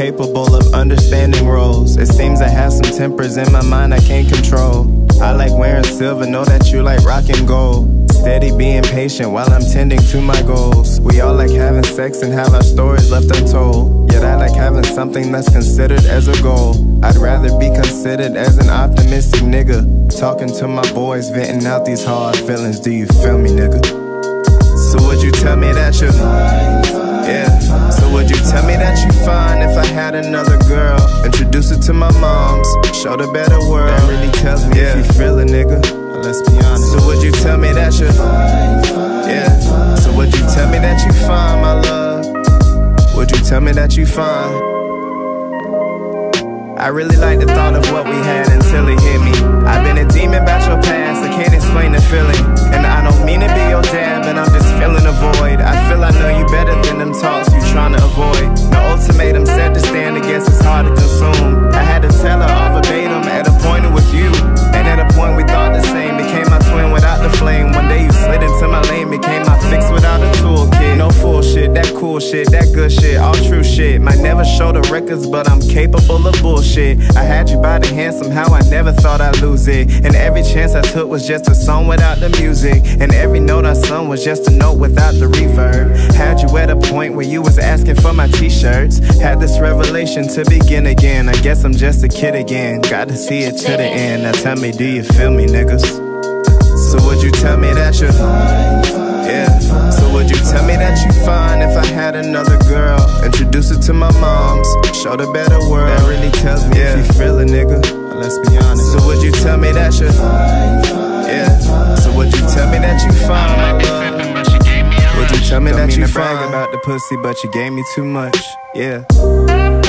capable of understanding roles. It seems I have some tempers in my mind I can't control. I like wearing silver, know that you like rock and gold. Steady being patient while I'm tending to my goals. We all like having sex and have our stories left untold. Yet I like having something that's considered as a goal. I'd rather be considered as an optimistic nigga. Talking to my boys, venting out these hard feelings. Do you feel me, nigga? So would you tell me that you're her to my moms, show the better world. That really tells me yeah. if you feel a nigga. Let's be honest. So would you tell me that you're yeah? So would you tell me that you fine, my love? Would you tell me that you fine? I really like the thought of what we had until it hit me. I've been my lane, became my fix without a toolkit. No full shit, that cool shit, that good shit, all true shit. Might never show the records, but I'm capable of bullshit. I had you by the hand, somehow I never thought I'd lose it. And every chance I took was just a song without the music. And every note I sung was just a note without the reverb. Had you at a point where you was asking for my t-shirts. Had this revelation to begin again. I guess I'm just a kid again. Got to see it to the end. Now tell me, do you feel me, niggas? So would you tell me that you're yeah? Me that you fine if I had another girl? Introduce her to my moms, show the better world. That really tells me yeah. if you feel a nigga. Let's be honest. So would you tell me that you're yeah? So would you tell me that you fine, my love? Would you tell me Don't that you fine about the pussy, but you gave me too much? Yeah.